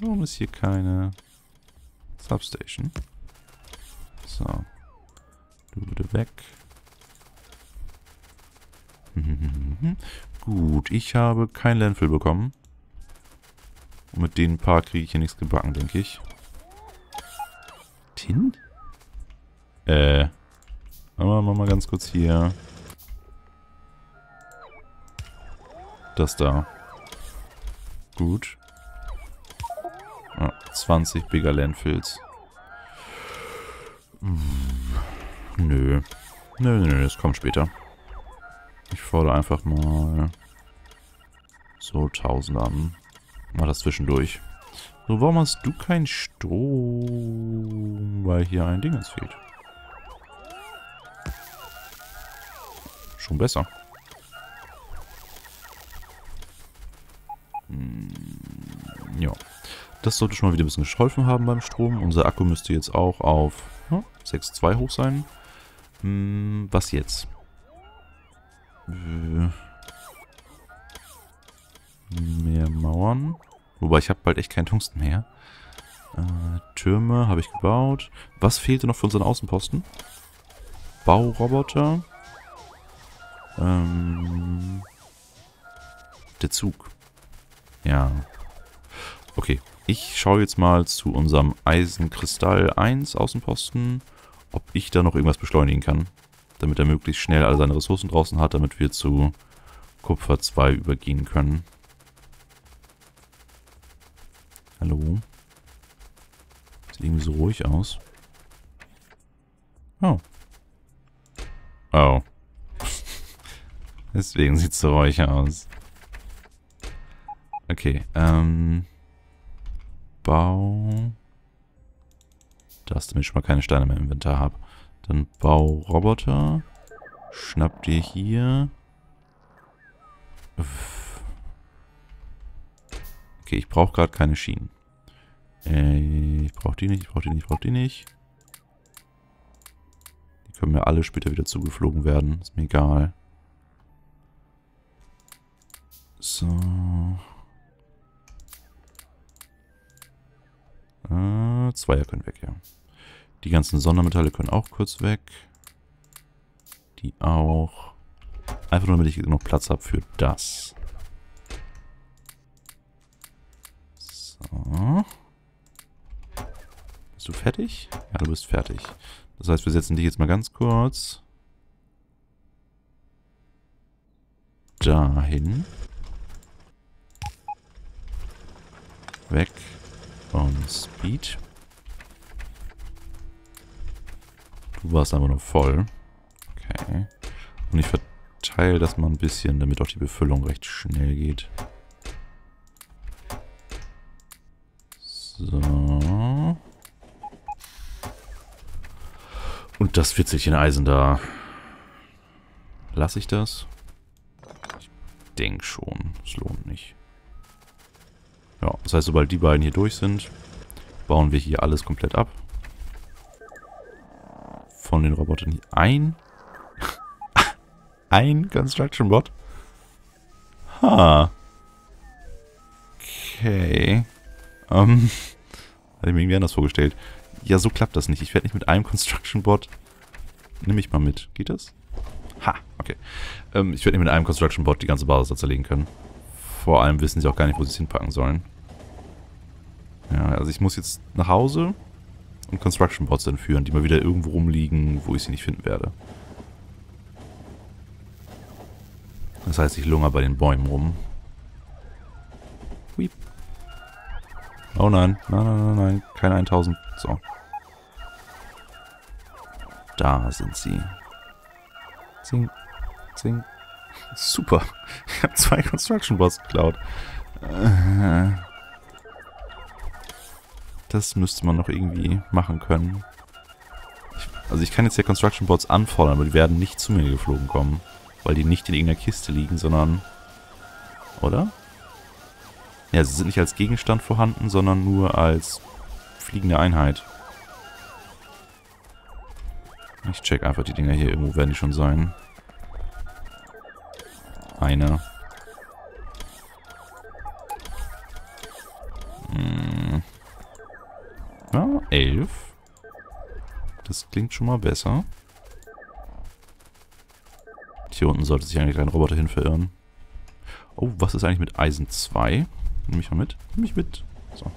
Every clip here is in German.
Warum ist hier keine Substation? So. Du bitte weg. Gut, ich habe kein Landfill bekommen. Und mit den paar kriege ich hier nichts gebacken, denke ich. Tin? Äh. Aber machen wir mal ganz kurz hier. Das da. Gut. Ja, 20 bigger Landfills. Nö. Nö, nö, nö, das kommt später. Ich fordere einfach mal so 1000 an. Mach das zwischendurch. So, warum hast du keinen Strom? Weil hier ein Ding fehlt. Schon besser. Hm, ja. Das sollte schon mal wieder ein bisschen geholfen haben beim Strom. Unser Akku müsste jetzt auch auf ja, 6,2 hoch sein. Hm, was jetzt? Äh, mehr Mauern. Wobei, ich habe bald echt keinen Tungsten mehr. Äh, Türme habe ich gebaut. Was fehlte noch für unseren Außenposten? Bauroboter. Ähm, der Zug. Ja. Okay. Ich schaue jetzt mal zu unserem Eisenkristall 1 Außenposten, ob ich da noch irgendwas beschleunigen kann. Damit er möglichst schnell alle seine Ressourcen draußen hat, damit wir zu Kupfer 2 übergehen können. Hallo? Sieht irgendwie so ruhig aus. Oh. Oh. Deswegen sieht es so ruhig aus. Okay, ähm... Bau... Das, damit ich schon mal keine Steine mehr im Inventar habe. Dann Bau Roboter. Schnapp dir hier. Okay, ich brauche gerade keine Schienen. Äh, ich brauche die nicht, ich brauche die nicht, ich brauche die nicht. Die können mir alle später wieder zugeflogen werden. Ist mir egal. So. Äh, Zweier können weg, ja. Die ganzen Sondermetalle können auch kurz weg. Die auch. Einfach nur, damit ich genug Platz habe für das. So. Bist du fertig? Ja, du bist fertig. Das heißt, wir setzen dich jetzt mal ganz kurz dahin. Weg. Und Speed. Du warst einfach nur voll. Okay. Und ich verteile das mal ein bisschen, damit auch die Befüllung recht schnell geht. So. Und das Fitzelchen Eisen da. Lasse ich das? Ich denke schon. Es lohnt nicht. Ja, das heißt, sobald die beiden hier durch sind, bauen wir hier alles komplett ab. Von den Robotern ein. ein Construction Bot. Ha. Okay. Ähm. Hatte ich mir irgendwie anders vorgestellt. Ja, so klappt das nicht. Ich werde nicht mit einem Construction Bot. Nimm ich mal mit. Geht das? Ha, okay. Ähm, ich werde nicht mit einem Construction Bot die ganze Basis zerlegen können. Vor allem wissen sie auch gar nicht, wo sie es hinpacken sollen. Ja, also ich muss jetzt nach Hause und Construction Bots entführen, die mal wieder irgendwo rumliegen, wo ich sie nicht finden werde. Das heißt, ich lungere bei den Bäumen rum. Weep. Oh nein, nein, nein, nein, nein, keine 1000. So. Da sind sie. Zing, zing. Super. Ich habe zwei Construction Bots geklaut. Äh, das müsste man noch irgendwie machen können. Ich, also ich kann jetzt ja Construction Bots anfordern, aber die werden nicht zu mir geflogen kommen. Weil die nicht in irgendeiner Kiste liegen, sondern... Oder? Ja, sie sind nicht als Gegenstand vorhanden, sondern nur als fliegende Einheit. Ich check einfach die Dinger hier. Irgendwo werden die schon sein. Eine. Hm. Ja, elf. Das klingt schon mal besser. Hier unten sollte sich eigentlich kein Roboter hin verirren. Oh, was ist eigentlich mit Eisen 2? Nimm mich mal mit. Nimm mich mit. So.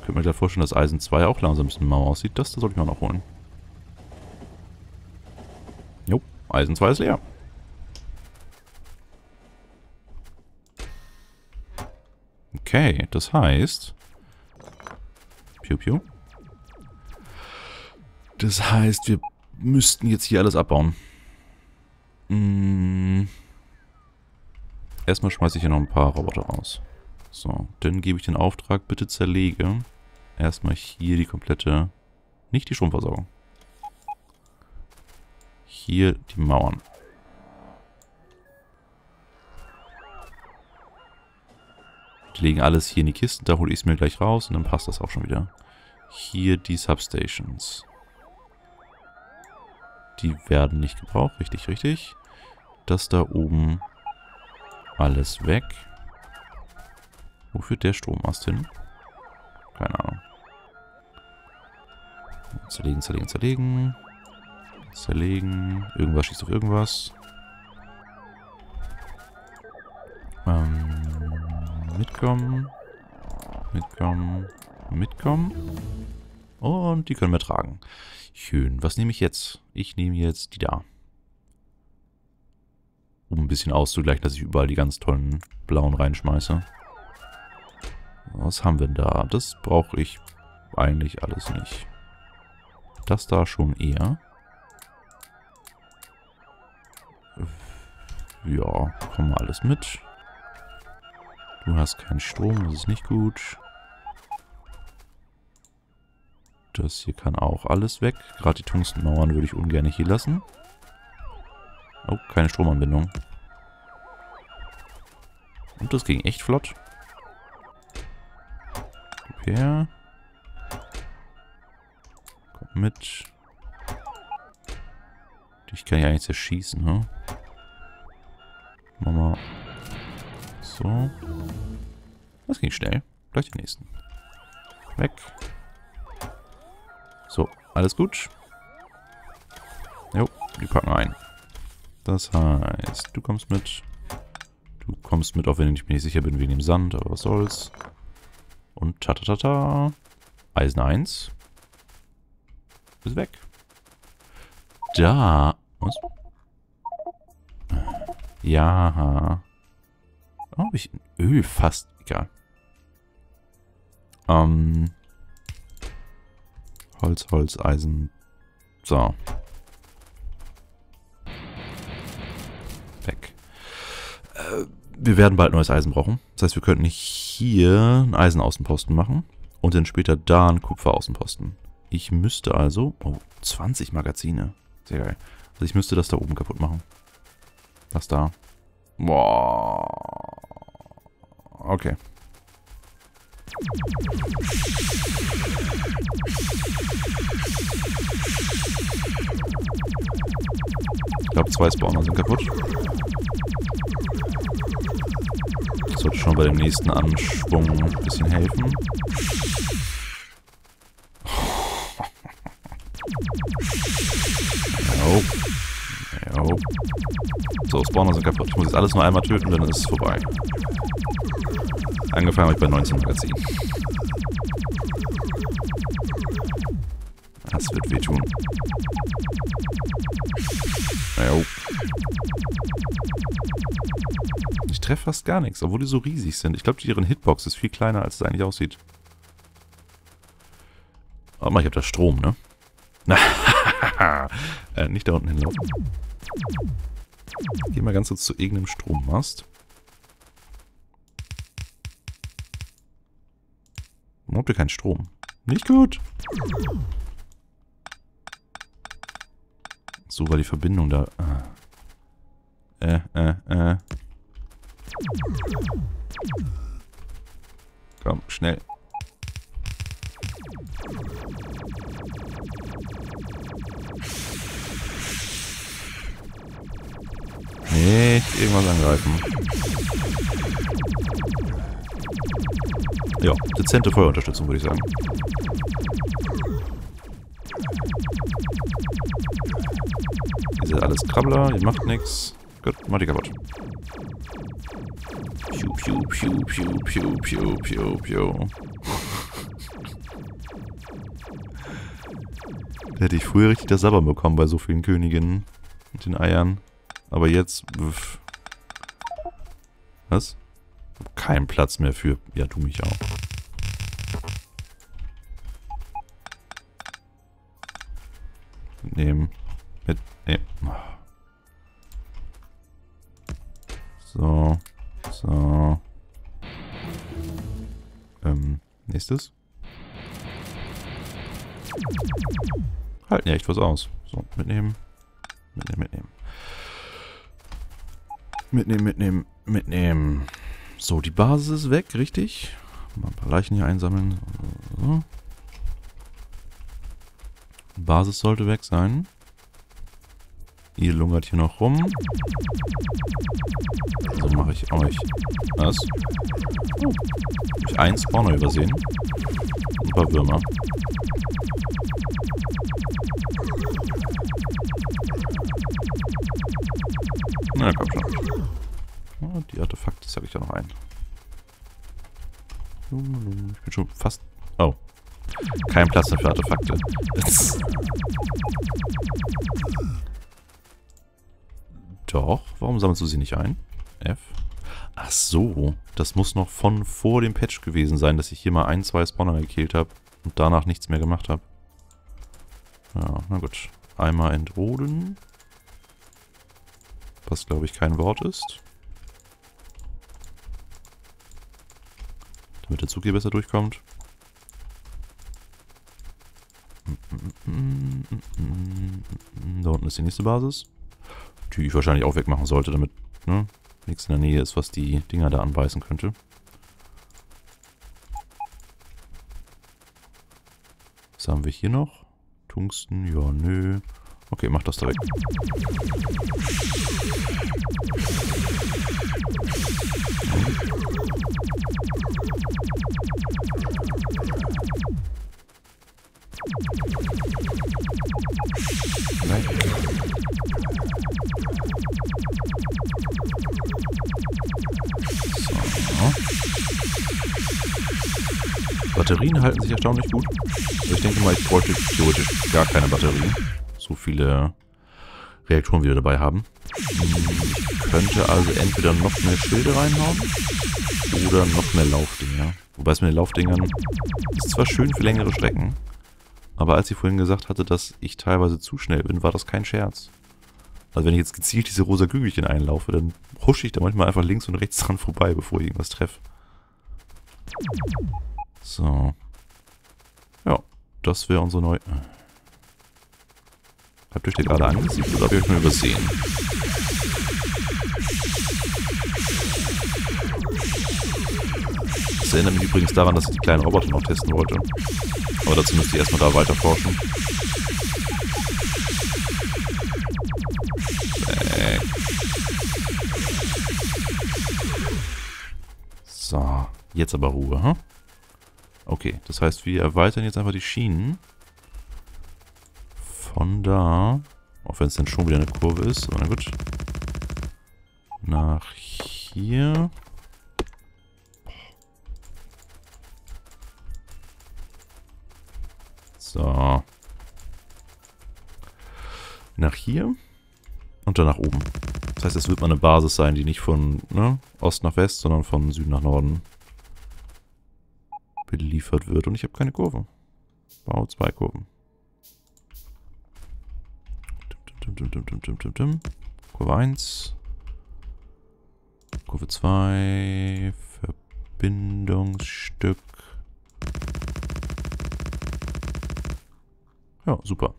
Könnte mir gleich vorstellen, dass Eisen 2 auch langsam ein bisschen mau aussieht. Das, das sollte ich mal noch holen. Jo, Eisen 2 ist leer. Okay, das heißt... Piu, piu. Das heißt, wir müssten jetzt hier alles abbauen. Hm. Erstmal schmeiße ich hier noch ein paar Roboter raus. So, dann gebe ich den Auftrag, bitte zerlege erstmal hier die komplette, nicht die Stromversorgung. Hier die Mauern. Die legen alles hier in die Kisten, da hole ich es mir gleich raus und dann passt das auch schon wieder. Hier die Substations. Die werden nicht gebraucht, richtig, richtig. Das da oben alles weg. Wo führt der Strommast hin? Keine Ahnung. Zerlegen, zerlegen, zerlegen. Zerlegen. Irgendwas schießt auf irgendwas. Ähm, mitkommen. Mitkommen. Mitkommen. Und die können wir tragen. Schön. Was nehme ich jetzt? Ich nehme jetzt die da. Um ein bisschen auszugleichen, dass ich überall die ganz tollen blauen reinschmeiße. Was haben wir denn da? Das brauche ich eigentlich alles nicht. Das da schon eher. Ja, komm mal alles mit. Du hast keinen Strom, das ist nicht gut. Das hier kann auch alles weg. Gerade die Tungstenmauern würde ich ungern hier lassen. Oh, keine Stromanbindung. Und das ging echt flott. Her. Komm mit. Dich kann ich eigentlich zerschießen, ne? So. Das ging schnell. Gleich den nächsten. Weg. So, alles gut. Jo, die packen ein. Das heißt, du kommst mit. Du kommst mit, auch wenn ich mir nicht sicher bin wegen dem Sand, aber was soll's. Und ta ta ta ta. Eisen 1. Ist weg. Da. Was? Ja. Habe ich Öl fast. Egal. Ähm. Holz, Holz, Eisen. So. Weg. Äh, wir werden bald neues Eisen brauchen. Das heißt, wir könnten hier einen Eisenaußenposten machen und dann später da einen Kupferaußenposten. Ich müsste also... Oh, 20 Magazine. Sehr geil. Also ich müsste das da oben kaputt machen. Das da. Boah. Okay. Ich glaube, zwei Spawner sind kaputt. Das sollte schon bei dem nächsten Anschwung ein bisschen helfen. Spawner sind kaputt. Ich muss jetzt alles nur einmal töten, dann ist es vorbei. Angefangen habe ich bei 19 Magazinen. Das wird wehtun. Jo. Ich treffe fast gar nichts, obwohl die so riesig sind. Ich glaube, deren Hitbox ist viel kleiner, als es eigentlich aussieht. Warte mal, ich habe da Strom, ne? äh, nicht da unten hinlaufen. Geh mal ganz kurz zu irgendeinem Strommast. Warum habt ihr keinen Strom? Nicht gut. So war die Verbindung da. Äh, äh, äh. Komm, schnell. Nicht irgendwas angreifen. Ja, dezente Feuerunterstützung, würde ich sagen. Ihr seid alles Krabbler, ihr macht nichts. Gut, mach die kaputt. Piu, piu, piu, piu, piu, piu, piu, piu. Da hätte ich früher richtig das Sabbern bekommen bei so vielen Königinnen mit den Eiern. Aber jetzt... Pff. Was? Kein Platz mehr für... Ja, du mich auch. Mitnehmen. Mitnehmen. So. So. Ähm, nächstes. Halten ja echt was aus. So, mitnehmen. Mitnehmen, mitnehmen. Mitnehmen, mitnehmen, mitnehmen. So, die Basis ist weg, richtig? Mal ein paar Leichen hier einsammeln. So. Basis sollte weg sein. Ihr lungert hier noch rum. So mache ich euch. Was? Hab ich einen Spawner übersehen? Ein paar Würmer. Na komm schon. Oh, die Artefakte sag ich da noch ein. Ich bin schon fast... Oh. Kein Platz mehr für Artefakte. Doch. Warum sammelst du sie nicht ein? F. Ach so. Das muss noch von vor dem Patch gewesen sein, dass ich hier mal ein, zwei Spawner gekillt habe und danach nichts mehr gemacht habe. Ja, na gut. Einmal entroden. Was, glaube ich, kein Wort ist. Damit der Zug hier besser durchkommt. Da unten ist die nächste Basis. Die ich wahrscheinlich auch wegmachen sollte, damit ne, nichts in der Nähe ist, was die Dinger da anbeißen könnte. Was haben wir hier noch? Tungsten, ja, nö. Okay, mach das direkt. Batterien halten sich erstaunlich gut. Ich denke mal, ich bräuchte theoretisch gar keine Batterien. So viele Reaktoren wieder dabei haben. Ich könnte also entweder noch mehr Schilde reinhauen oder noch mehr Laufdinger. Wobei es mit den Laufdingern ist zwar schön für längere Strecken, aber als sie vorhin gesagt hatte, dass ich teilweise zu schnell bin, war das kein Scherz. Also wenn ich jetzt gezielt diese rosa Kügelchen einlaufe, dann husche ich da manchmal einfach links und rechts dran vorbei, bevor ich irgendwas treffe. So. Ja, das wäre unsere neue... Habt ihr euch da gerade angesiegt oder habt ihr euch nur übersehen? Das erinnert mich übrigens daran, dass ich die kleinen Roboter noch testen wollte. Aber dazu müsst ihr erstmal da weiter forschen. Äh. So, jetzt aber Ruhe, hm? Okay, das heißt, wir erweitern jetzt einfach die Schienen. Von da, auch wenn es dann schon wieder eine Kurve ist, aber na gut. Nach hier. So. Nach hier. Und dann nach oben. Das heißt, es wird mal eine Basis sein, die nicht von ne, Ost nach West, sondern von Süden nach Norden beliefert wird. Und ich habe keine Kurve. Bau zwei Kurven. Kurve 1. Kurve 2. Verbindungsstück. Ja, super.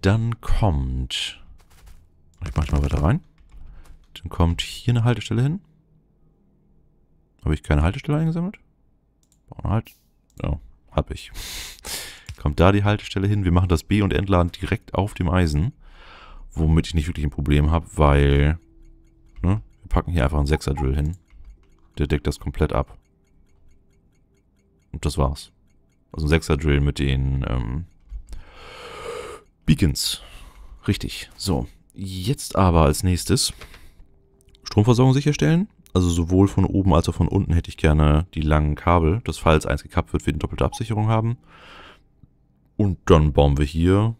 Dann kommt... Ich mache mal weiter rein. Dann kommt hier eine Haltestelle hin. Habe ich keine Haltestelle eingesammelt? Halt. Oh, hab ich. Kommt da die Haltestelle hin. Wir machen das B- und Entladen direkt auf dem Eisen. Womit ich nicht wirklich ein Problem habe, weil... Ne, wir packen hier einfach einen 6er-Drill hin. Der deckt das komplett ab. Und das war's. Also ein 6er Drill mit den ähm, Beacons. Richtig. So. Jetzt aber als nächstes Stromversorgung sicherstellen. Also sowohl von oben als auch von unten hätte ich gerne die langen Kabel, dass falls eins gekappt wird, wir eine doppelte Absicherung haben. Und dann bauen wir hier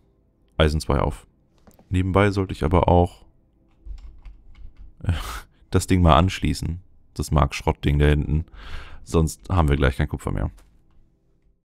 Eisen 2 auf. Nebenbei sollte ich aber auch das Ding mal anschließen. Das Mark Schrottding da hinten. Sonst haben wir gleich kein Kupfer mehr.